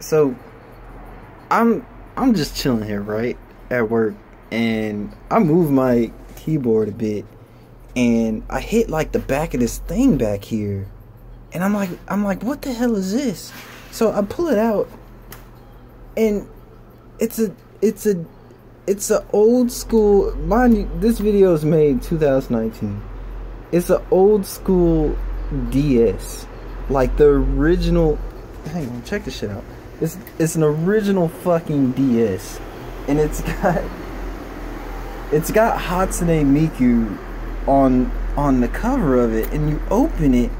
so I'm I'm just chilling here, right? At work and I move my keyboard a bit and I hit like the back of this thing back here. And I'm like I'm like what the hell is this? So I pull it out and it's a it's a it's a old school mind you this video is made 2019 it's an old school ds like the original hang on check this shit out it's it's an original fucking ds and it's got it's got hatsune miku on on the cover of it and you open it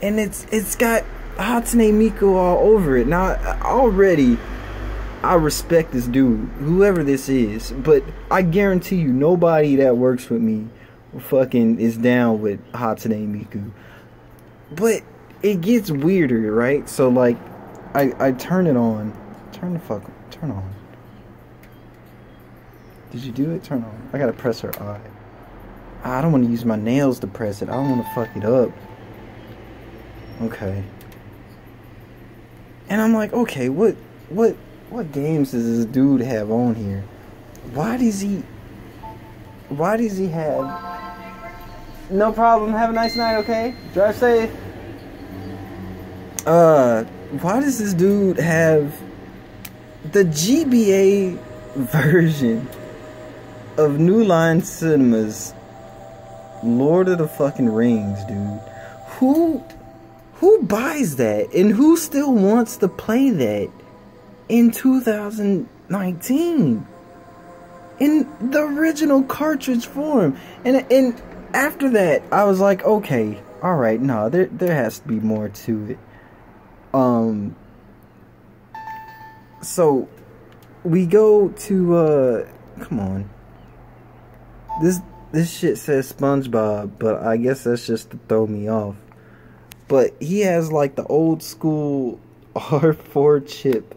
and it's it's got hatsune miku all over it now already I respect this dude, whoever this is, but I guarantee you nobody that works with me fucking is down with Hatsune Miku. But it gets weirder, right? So like I I turn it on. Turn the fuck turn on. Did you do it? Turn on. I gotta press her eye. I don't want to use my nails to press it. I don't want to fuck it up. Okay. And I'm like, okay, what what what games does this dude have on here? Why does he why does he have no problem have a nice night okay drive safe uh why does this dude have the gba version of new line cinemas lord of the fucking rings dude? Who who buys that? And who still wants to play that in 2019 in the original cartridge form. And and after that I was like okay all right no there there has to be more to it um so we go to uh come on this this shit says SpongeBob but I guess that's just to throw me off but he has like the old school R4 chip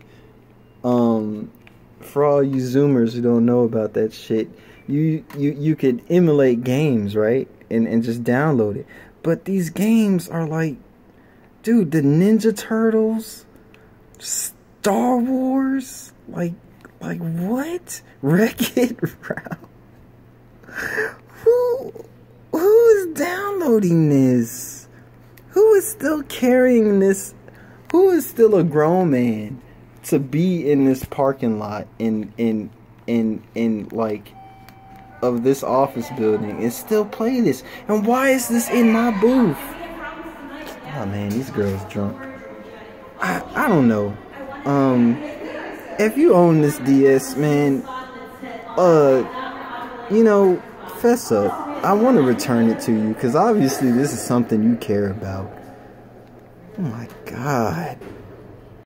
um, for all you Zoomers who don't know about that shit, you you you could emulate games, right? And and just download it. But these games are like, dude, the Ninja Turtles, Star Wars, like like what? Wreck It Ralph. Who who is downloading this? Who is still carrying this? Who is still a grown man to be in this parking lot in in in in like of this office building and still play this? And why is this in my booth? Oh man, these girls drunk. I I don't know. Um if you own this DS, man, uh you know, fess up. I want to return it to you cuz obviously this is something you care about. Oh my god.